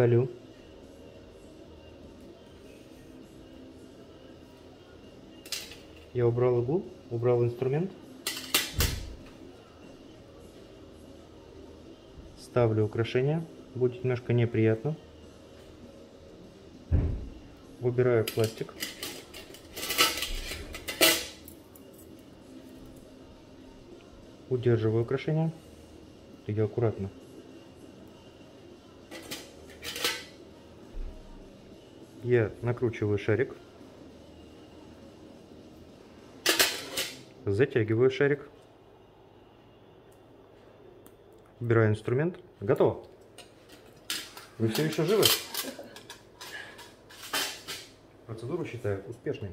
Колю. Я убрал иглу, убрал инструмент. Ставлю украшение. Будет немножко неприятно. Выбираю пластик. Удерживаю украшение. Я аккуратно. Я накручиваю шарик. Затягиваю шарик. Убираю инструмент. Готово. Вы все еще живы? Процедуру считаю успешной.